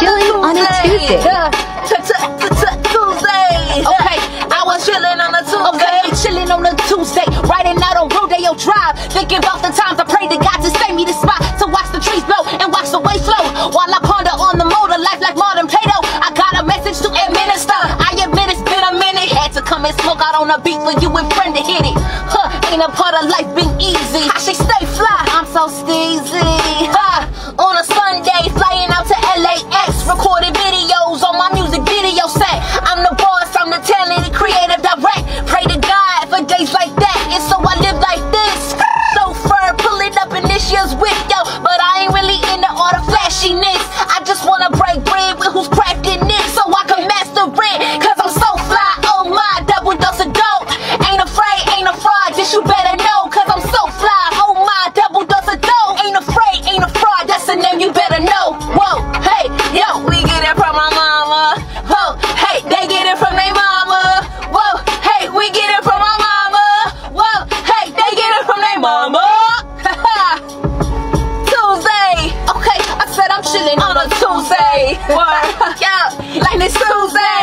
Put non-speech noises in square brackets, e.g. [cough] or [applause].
chilling on a Tuesday. Okay, I was chilling on a Tuesday. Okay, chilling on a Tuesday, riding out on Rodeo Drive, thinking about the times I prayed to God to save me the spot to watch the trees blow and watch the waves flow while I ponder on the motor life like modern Plato. I got a message to administer. I admit it's been a minute. Had to come and smoke out on a beat for you and friend to hit it. Huh, ain't a part of life been easy. I should stay fly. I'm so steezy. she next. I just wanna break bread with who's cracking it so I can master it. Cause I'm so fly, oh my, double dose of dope. Ain't afraid, ain't a fraud, just you better know. Cause I'm so fly, oh my, double dose of dope. Ain't afraid, ain't a fraud, that's the name you better know. Whoa, hey, yo, we get it from my mama. Whoa, hey, they get it from their mama. Whoa, hey, we get it from our mama. Whoa, hey, they get it from their mama. chilling on a Tuesday. [laughs] What? yeah, like this Tuesday.